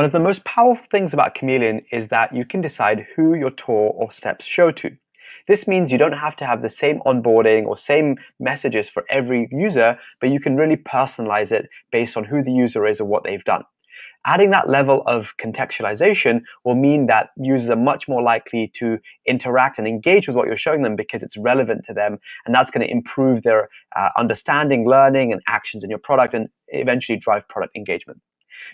One of the most powerful things about Chameleon is that you can decide who your tour or steps show to. This means you don't have to have the same onboarding or same messages for every user, but you can really personalize it based on who the user is or what they've done. Adding that level of contextualization will mean that users are much more likely to interact and engage with what you're showing them because it's relevant to them. And that's going to improve their uh, understanding, learning, and actions in your product and eventually drive product engagement.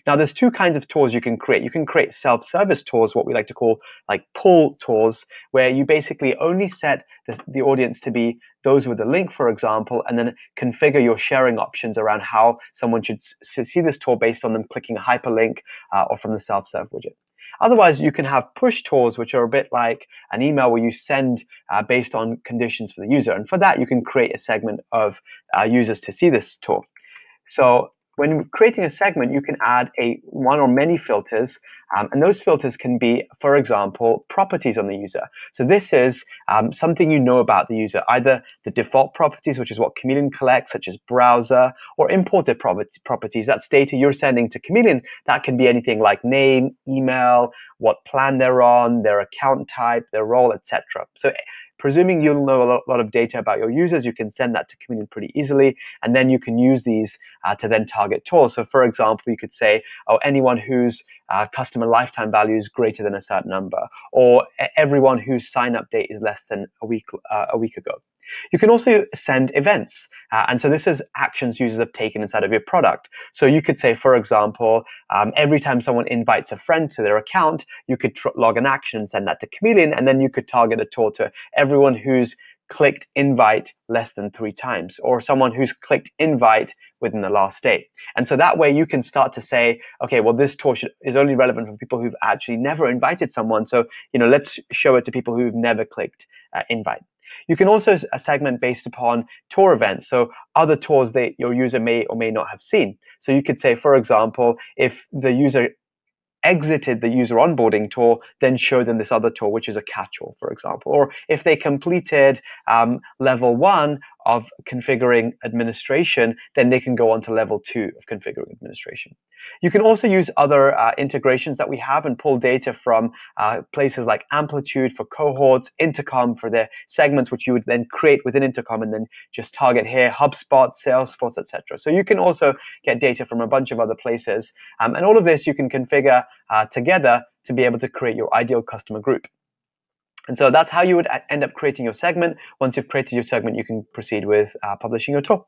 Now, there's two kinds of tours you can create. You can create self-service tours, what we like to call like pull tours, where you basically only set this, the audience to be those with a link, for example, and then configure your sharing options around how someone should see this tour based on them clicking a hyperlink uh, or from the self-serve widget. Otherwise, you can have push tours, which are a bit like an email where you send uh, based on conditions for the user. And for that, you can create a segment of uh, users to see this tour. So when creating a segment, you can add a one or many filters, um, and those filters can be, for example, properties on the user. So this is um, something you know about the user, either the default properties, which is what Chameleon collects, such as browser, or imported properties. That's data you're sending to Chameleon. That can be anything like name, email, what plan they're on, their account type, their role, etc. So Presuming you'll know a lot, of data about your users, you can send that to Chameleon pretty easily, and then you can use these uh, to then target tours. So, for example, you could say, "Oh, anyone whose uh, customer lifetime value is greater than a certain number," or everyone whose sign up date is less than a week uh, a week ago. You can also send events. Uh, and so this is actions users have taken inside of your product. So you could say, for example, um, every time someone invites a friend to their account, you could tr- log an action and send that to Chameleon. And then you could target a tour to everyone who's clicked invite less than three times or someone who's clicked invite within the last day. And so that way you can start to say, okay, well, this tour should, is only relevant for people who've actually never invited someone. So, you know, let's show it to people who've never clicked uh, invite. You can also segment based upon tour events. So other tours that your user may or may not have seen. So you could say, for example, if the user exited the user onboarding tour, then show them this other tour, which is a catch-all, for example. Or if they completed um, level one of configuring administration, then they can go on to level two of configuring administration. You can also use other uh, integrations that we have and pull data from uh, places like Amplitude for cohorts, Intercom for their segments, which you would then create within Intercom and then just target here, HubSpot, Salesforce, etc. So you can also get data from a bunch of other places. Um, and all of this you can configure uh, together to be able to create your ideal customer group. And so that's how you would end up creating your segment. Once you've created your segment, you can proceed with uh, publishing your tour.